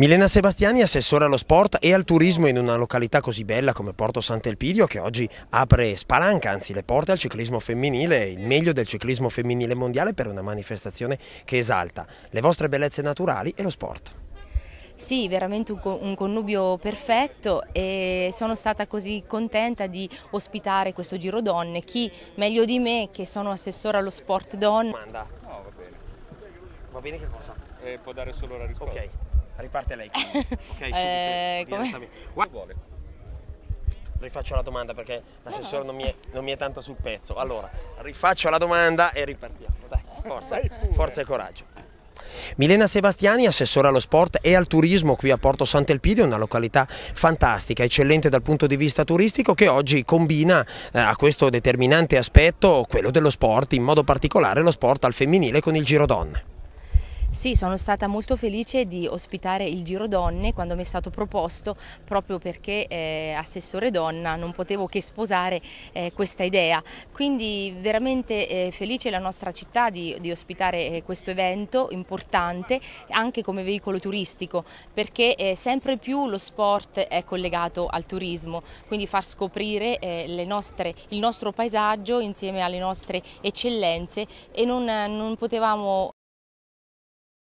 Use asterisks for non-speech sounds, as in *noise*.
Milena Sebastiani, assessore allo sport e al turismo in una località così bella come Porto Sant'Elpidio che oggi apre spalanca, anzi le porte al ciclismo femminile, il meglio del ciclismo femminile mondiale per una manifestazione che esalta le vostre bellezze naturali e lo sport. Sì, veramente un connubio perfetto e sono stata così contenta di ospitare questo Giro Donne. Chi meglio di me, che sono assessore allo sport donne. Domanda. No, va bene. Va bene che cosa? Eh, può dare solo la risposta. Ok, riparte lei. *laughs* Ok, subito. Eh, come? vuole? Rifaccio la domanda perché l'assessore non, mi è- non mi è tanto sul pezzo. Allora, rifaccio la domanda e ripartiamo. Dai, *laughs* forza, forza e coraggio. Milena Sebastiani, assessore allo sport e al turismo qui a Porto Sant'Elpidio, una località fantastica, eccellente dal punto di vista turistico che oggi combina eh, a questo determinante aspetto quello dello sport, in modo particolare lo sport al femminile con il Giro Donne. Sì, sono stata molto felice di ospitare il Giro Donne quando mi è stato proposto proprio perché eh, assessore donna non potevo che sposare eh, questa idea. Quindi veramente eh, felice la nostra città di, di ospitare eh, questo evento importante anche come veicolo turistico perché eh, sempre più lo sport è collegato al turismo, quindi far scoprire eh, nostre, il nostro paesaggio insieme alle nostre eccellenze e non, non potevamo